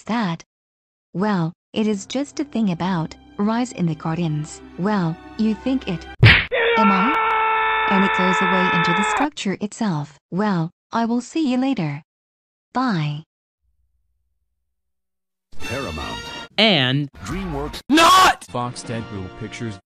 What's that? Well, it is just a thing about Rise of the Guardians. Well, you think it. Am I? And it goes away into the structure itself. Well, I will see you later. Bye. Paramount. And DreamWorks. not Fox Deadpool Pictures